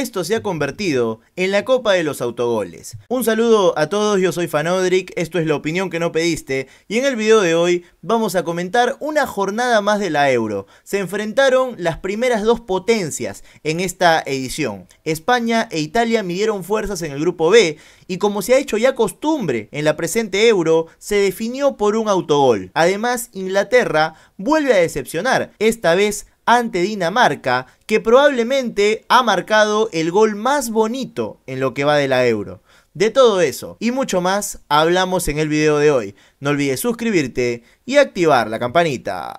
esto se ha convertido en la Copa de los Autogoles. Un saludo a todos, yo soy Fanodric, esto es la opinión que no pediste, y en el video de hoy vamos a comentar una jornada más de la Euro. Se enfrentaron las primeras dos potencias en esta edición. España e Italia midieron fuerzas en el grupo B, y como se ha hecho ya costumbre en la presente Euro, se definió por un autogol. Además, Inglaterra vuelve a decepcionar, esta vez ante Dinamarca, que probablemente ha marcado el gol más bonito en lo que va de la Euro. De todo eso y mucho más hablamos en el video de hoy. No olvides suscribirte y activar la campanita.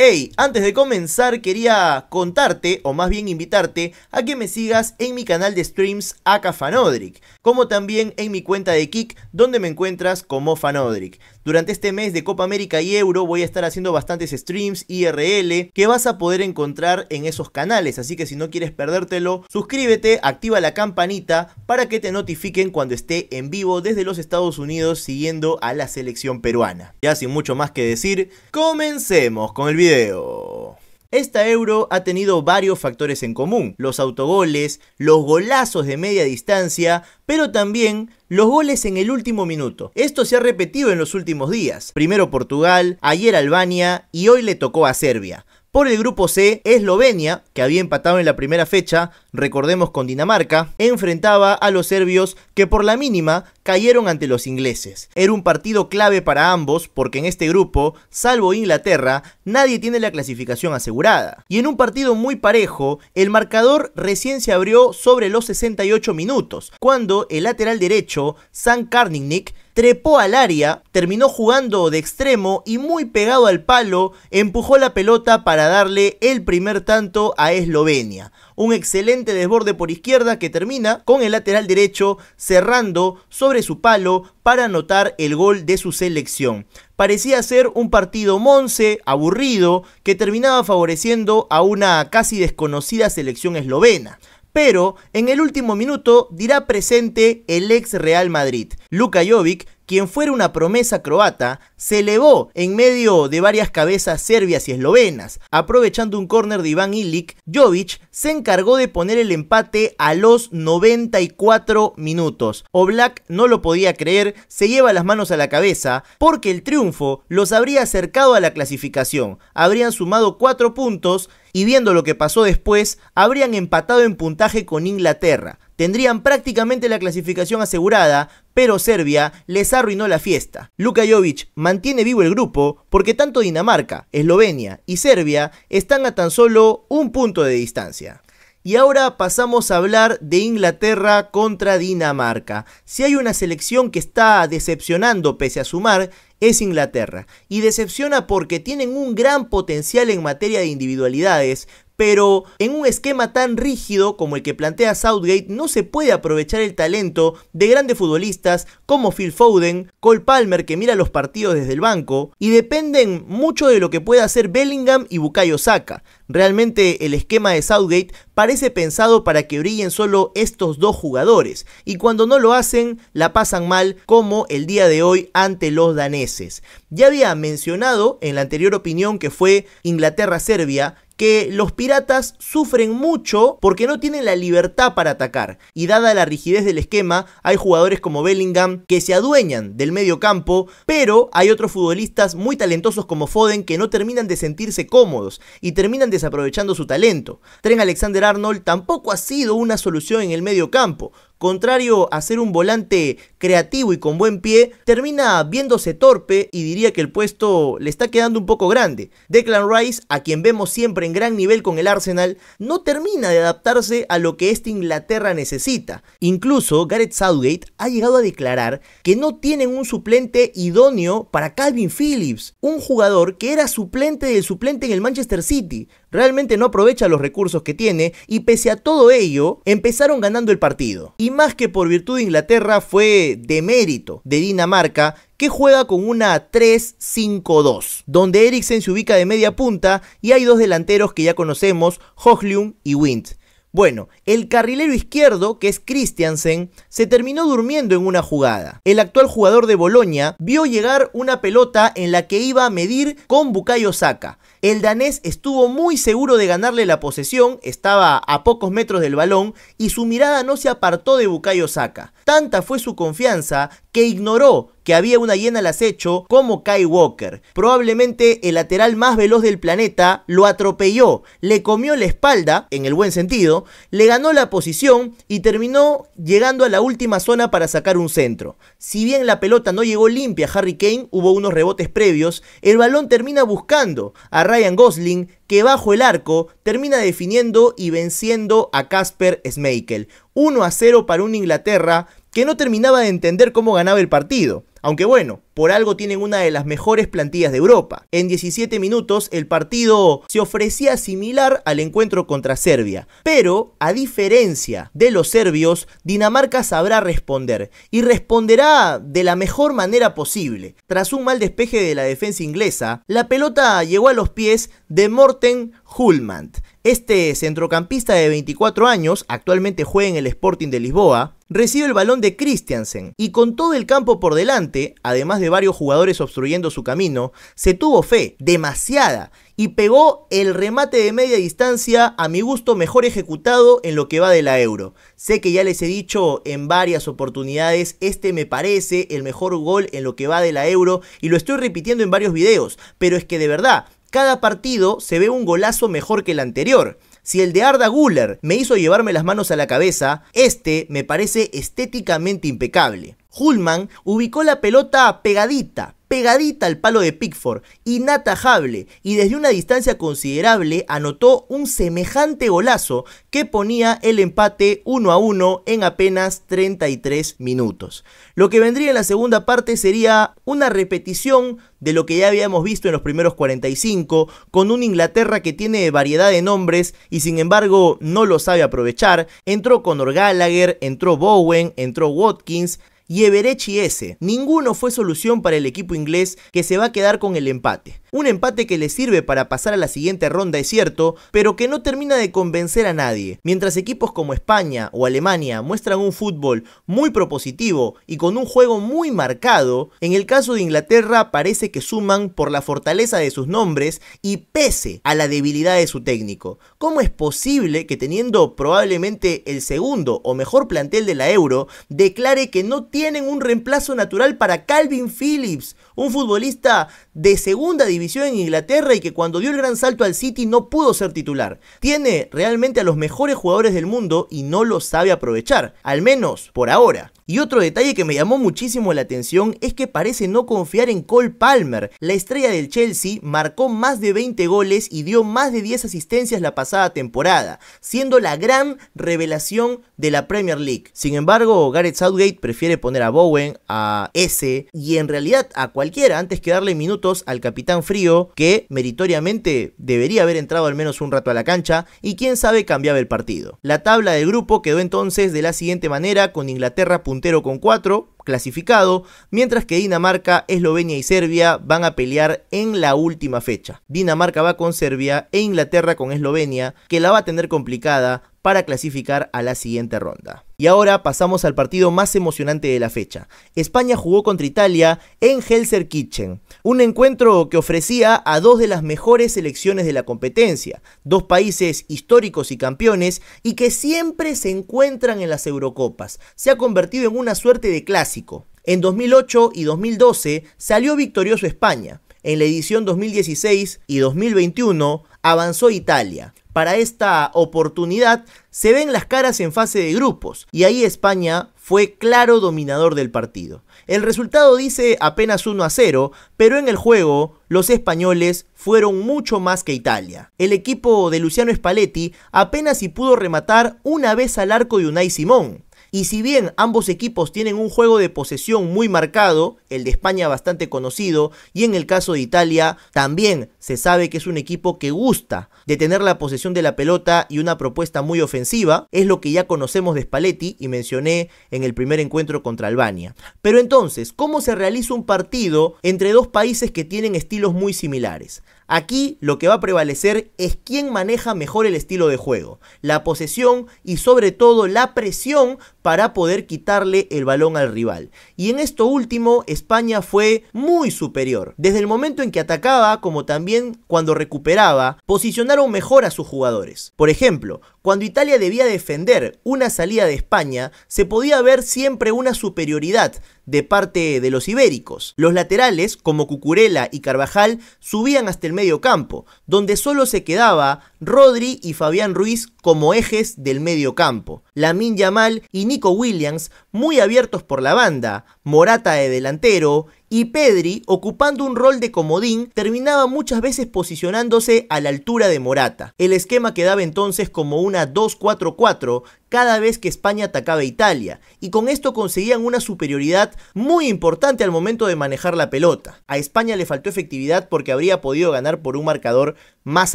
Hey, antes de comenzar quería contarte, o más bien invitarte, a que me sigas en mi canal de streams Fanodric, como también en mi cuenta de Kik, donde me encuentras como Fanodric. Durante este mes de Copa América y Euro voy a estar haciendo bastantes streams IRL que vas a poder encontrar en esos canales, así que si no quieres perdértelo, suscríbete, activa la campanita para que te notifiquen cuando esté en vivo desde los Estados Unidos siguiendo a la selección peruana. Ya sin mucho más que decir, comencemos con el video. Esta Euro ha tenido varios factores en común, los autogoles, los golazos de media distancia, pero también los goles en el último minuto. Esto se ha repetido en los últimos días. Primero Portugal, ayer Albania y hoy le tocó a Serbia. Por el grupo C, Eslovenia, que había empatado en la primera fecha, recordemos con Dinamarca, enfrentaba a los serbios que por la mínima cayeron ante los ingleses. Era un partido clave para ambos porque en este grupo, salvo Inglaterra, nadie tiene la clasificación asegurada. Y en un partido muy parejo, el marcador recién se abrió sobre los 68 minutos, cuando el lateral derecho, Sam Karnignik, trepó al área, terminó jugando de extremo y muy pegado al palo, empujó la pelota para darle el primer tanto a Eslovenia. Un excelente desborde por izquierda que termina con el lateral derecho cerrando sobre su palo para anotar el gol de su selección. Parecía ser un partido monce, aburrido, que terminaba favoreciendo a una casi desconocida selección eslovena pero en el último minuto dirá presente el ex Real Madrid. Luka Jovic quien fuera una promesa croata, se elevó en medio de varias cabezas serbias y eslovenas. Aprovechando un córner de Iván Ilic, Jovic se encargó de poner el empate a los 94 minutos. Oblak no lo podía creer, se lleva las manos a la cabeza, porque el triunfo los habría acercado a la clasificación. Habrían sumado 4 puntos y viendo lo que pasó después, habrían empatado en puntaje con Inglaterra tendrían prácticamente la clasificación asegurada, pero Serbia les arruinó la fiesta. Luka Jovic mantiene vivo el grupo porque tanto Dinamarca, Eslovenia y Serbia están a tan solo un punto de distancia. Y ahora pasamos a hablar de Inglaterra contra Dinamarca. Si hay una selección que está decepcionando pese a sumar, es Inglaterra. Y decepciona porque tienen un gran potencial en materia de individualidades, pero en un esquema tan rígido como el que plantea Southgate no se puede aprovechar el talento de grandes futbolistas como Phil Foden, Cole Palmer que mira los partidos desde el banco y dependen mucho de lo que pueda hacer Bellingham y Bukayo Saka. Realmente el esquema de Southgate parece pensado para que brillen solo estos dos jugadores y cuando no lo hacen la pasan mal como el día de hoy ante los daneses. Ya había mencionado en la anterior opinión que fue Inglaterra-Serbia que los piratas sufren mucho porque no tienen la libertad para atacar. Y dada la rigidez del esquema, hay jugadores como Bellingham que se adueñan del medio campo, pero hay otros futbolistas muy talentosos como Foden que no terminan de sentirse cómodos y terminan desaprovechando su talento. Tren Alexander Arnold tampoco ha sido una solución en el medio campo contrario a ser un volante creativo y con buen pie, termina viéndose torpe y diría que el puesto le está quedando un poco grande. Declan Rice, a quien vemos siempre en gran nivel con el Arsenal, no termina de adaptarse a lo que esta Inglaterra necesita. Incluso Gareth Southgate ha llegado a declarar que no tienen un suplente idóneo para Calvin Phillips, un jugador que era suplente del suplente en el Manchester City. Realmente no aprovecha los recursos que tiene y pese a todo ello, empezaron ganando el partido. Más que por virtud de Inglaterra fue de mérito de Dinamarca que juega con una 3-5-2, donde Eriksen se ubica de media punta y hay dos delanteros que ya conocemos, Hojlund y Wind. Bueno, el carrilero izquierdo, que es Christiansen, se terminó durmiendo en una jugada. El actual jugador de Boloña vio llegar una pelota en la que iba a medir con Bukayo Saka. El danés estuvo muy seguro de ganarle la posesión, estaba a pocos metros del balón y su mirada no se apartó de Bukayo Saka. Tanta fue su confianza que ignoró que había una hiena al acecho como Kai Walker. Probablemente el lateral más veloz del planeta lo atropelló, le comió la espalda, en el buen sentido, le ganó la posición y terminó llegando a la última zona para sacar un centro. Si bien la pelota no llegó limpia a Harry Kane, hubo unos rebotes previos, el balón termina buscando a Ryan Gosling que bajo el arco termina definiendo y venciendo a Casper Schmeichel. 1 a 0 para un Inglaterra que no terminaba de entender cómo ganaba el partido. Aunque bueno, por algo tienen una de las mejores plantillas de Europa. En 17 minutos el partido se ofrecía similar al encuentro contra Serbia, pero a diferencia de los serbios, Dinamarca sabrá responder y responderá de la mejor manera posible. Tras un mal despeje de la defensa inglesa, la pelota llegó a los pies de Morten Hulmand. Este centrocampista de 24 años, actualmente juega en el Sporting de Lisboa, recibe el balón de Christiansen y con todo el campo por delante, además de varios jugadores obstruyendo su camino, se tuvo fe, demasiada, y pegó el remate de media distancia a mi gusto mejor ejecutado en lo que va de la Euro. Sé que ya les he dicho en varias oportunidades, este me parece el mejor gol en lo que va de la Euro y lo estoy repitiendo en varios videos, pero es que de verdad, cada partido se ve un golazo mejor que el anterior. Si el de Arda Guller me hizo llevarme las manos a la cabeza, este me parece estéticamente impecable. Hullman ubicó la pelota pegadita, pegadita al palo de Pickford, inatajable, y desde una distancia considerable anotó un semejante golazo que ponía el empate 1 a 1 en apenas 33 minutos. Lo que vendría en la segunda parte sería una repetición de lo que ya habíamos visto en los primeros 45, con un Inglaterra que tiene variedad de nombres y sin embargo no lo sabe aprovechar. Entró Conor Gallagher, entró Bowen, entró Watkins, y Everechi S. Ninguno fue solución para el equipo inglés que se va a quedar con el empate. Un empate que le sirve para pasar a la siguiente ronda, es cierto, pero que no termina de convencer a nadie. Mientras equipos como España o Alemania muestran un fútbol muy propositivo y con un juego muy marcado, en el caso de Inglaterra parece que suman por la fortaleza de sus nombres y pese a la debilidad de su técnico. ¿Cómo es posible que teniendo probablemente el segundo o mejor plantel de la Euro, declare que no tienen un reemplazo natural para Calvin Phillips, un futbolista de segunda división en Inglaterra y que cuando dio el gran salto al City no pudo ser titular. Tiene realmente a los mejores jugadores del mundo y no lo sabe aprovechar, al menos por ahora. Y otro detalle que me llamó muchísimo la atención es que parece no confiar en Cole Palmer. La estrella del Chelsea marcó más de 20 goles y dio más de 10 asistencias la pasada temporada, siendo la gran revelación de la Premier League. Sin embargo, Gareth Southgate prefiere poner a Bowen, a S y en realidad a cualquiera antes que darle minutos al capitán frío que meritoriamente debería haber entrado al menos un rato a la cancha y quién sabe cambiaba el partido. La tabla del grupo quedó entonces de la siguiente manera con Inglaterra con 4, clasificado, mientras que Dinamarca, Eslovenia y Serbia van a pelear en la última fecha. Dinamarca va con Serbia e Inglaterra con Eslovenia, que la va a tener complicada para clasificar a la siguiente ronda. Y ahora pasamos al partido más emocionante de la fecha. España jugó contra Italia en Kitchen, un encuentro que ofrecía a dos de las mejores selecciones de la competencia, dos países históricos y campeones y que siempre se encuentran en las Eurocopas. Se ha convertido en una suerte de clásico. En 2008 y 2012 salió victorioso España. En la edición 2016 y 2021 avanzó Italia para esta oportunidad se ven las caras en fase de grupos y ahí España fue claro dominador del partido. El resultado dice apenas 1 a 0, pero en el juego los españoles fueron mucho más que Italia. El equipo de Luciano Spalletti apenas si pudo rematar una vez al arco de Unai Simón. Y si bien ambos equipos tienen un juego de posesión muy marcado, el de España bastante conocido, y en el caso de Italia también se sabe que es un equipo que gusta de tener la posesión de la pelota y una propuesta muy ofensiva, es lo que ya conocemos de Spalletti y mencioné en el primer encuentro contra Albania. Pero entonces, ¿cómo se realiza un partido entre dos países que tienen estilos muy similares? Aquí lo que va a prevalecer es quién maneja mejor el estilo de juego, la posesión y sobre todo la presión para poder quitarle el balón al rival. Y en esto último, España fue muy superior. Desde el momento en que atacaba, como también cuando recuperaba, posicionaron mejor a sus jugadores. Por ejemplo, cuando Italia debía defender una salida de España, se podía ver siempre una superioridad de parte de los ibéricos. Los laterales, como Cucurella y Carvajal, subían hasta el medio campo, donde solo se quedaba Rodri y Fabián Ruiz como ejes del medio campo. Lamin Yamal y Nico Williams muy abiertos por la banda, Morata de delantero y Pedri, ocupando un rol de comodín, terminaba muchas veces posicionándose a la altura de Morata. El esquema quedaba entonces como una 2-4-4 cada vez que España atacaba a Italia, y con esto conseguían una superioridad muy importante al momento de manejar la pelota. A España le faltó efectividad porque habría podido ganar por un marcador más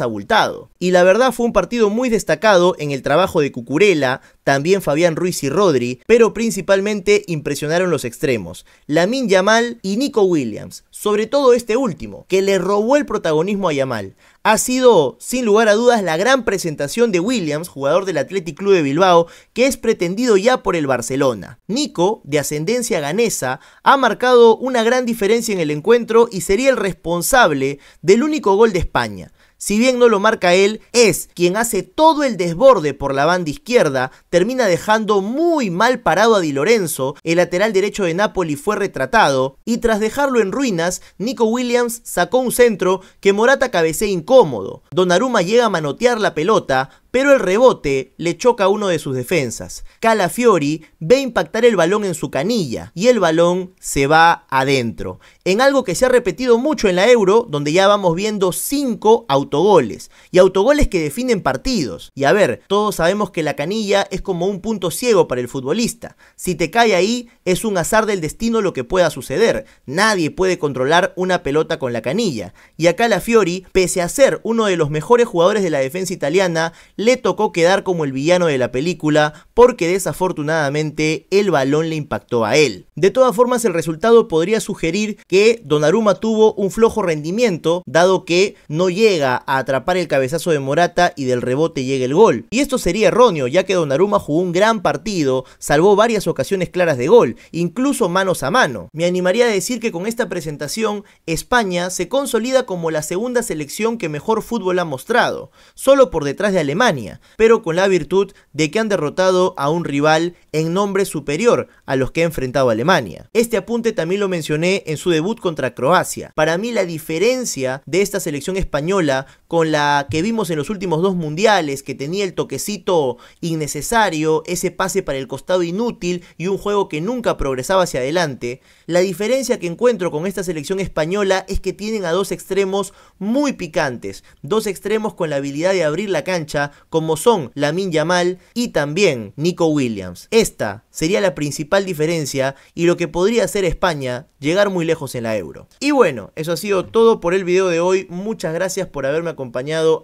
abultado. Y la verdad fue un partido muy destacado en el trabajo de Cucurella, también Fabián Ruiz y Rodri, pero principalmente impresionaron los extremos, Lamin Yamal y Nico Williams, sobre todo este último, que le robó el protagonismo a Yamal. Ha sido, sin lugar a dudas, la gran presentación de Williams, jugador del Athletic Club de Bilbao, que es pretendido ya por el Barcelona. Nico, de ascendencia ganesa, ha marcado una gran diferencia en el encuentro y sería el responsable del único gol de España si bien no lo marca él, es quien hace todo el desborde por la banda izquierda, termina dejando muy mal parado a Di Lorenzo, el lateral derecho de Napoli fue retratado, y tras dejarlo en ruinas, Nico Williams sacó un centro que Morata cabecea incómodo. Donnarumma llega a manotear la pelota, pero el rebote le choca a uno de sus defensas. Calafiori ve impactar el balón en su canilla y el balón se va adentro. En algo que se ha repetido mucho en la Euro, donde ya vamos viendo 5 autogoles y autogoles que definen partidos. Y a ver, todos sabemos que la canilla es como un punto ciego para el futbolista. Si te cae ahí, es un azar del destino lo que pueda suceder. Nadie puede controlar una pelota con la canilla. Y a Calafiori, pese a ser uno de los mejores jugadores de la defensa italiana, le tocó quedar como el villano de la película porque desafortunadamente el balón le impactó a él. De todas formas el resultado podría sugerir que Donnarumma tuvo un flojo rendimiento dado que no llega a atrapar el cabezazo de Morata y del rebote llega el gol. Y esto sería erróneo ya que Donnarumma jugó un gran partido, salvó varias ocasiones claras de gol, incluso manos a mano. Me animaría a decir que con esta presentación España se consolida como la segunda selección que mejor fútbol ha mostrado, solo por detrás de Alemania pero con la virtud de que han derrotado a un rival en nombre superior a los que ha enfrentado Alemania. Este apunte también lo mencioné en su debut contra Croacia. Para mí la diferencia de esta selección española con la que vimos en los últimos dos mundiales, que tenía el toquecito innecesario, ese pase para el costado inútil y un juego que nunca progresaba hacia adelante, la diferencia que encuentro con esta selección española es que tienen a dos extremos muy picantes, dos extremos con la habilidad de abrir la cancha como son Lamin Yamal y también Nico Williams. Esta sería la principal diferencia y lo que podría hacer España llegar muy lejos en la Euro. Y bueno, eso ha sido todo por el video de hoy. Muchas gracias por haberme acompañado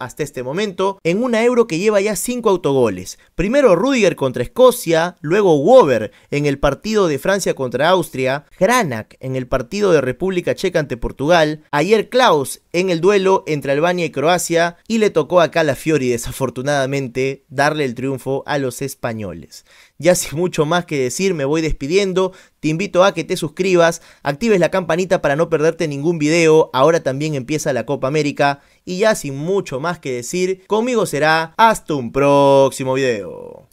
hasta este momento en una Euro que lleva ya 5 autogoles. Primero Rudiger contra Escocia, luego Wover en el partido de Francia contra Austria, Granak en el partido de República Checa ante Portugal, ayer Klaus en el duelo entre Albania y Croacia y le tocó a Calafiori desafortunadamente afortunadamente darle el triunfo a los españoles. Ya sin mucho más que decir, me voy despidiendo. Te invito a que te suscribas, actives la campanita para no perderte ningún video. Ahora también empieza la Copa América. Y ya sin mucho más que decir, conmigo será hasta un próximo video.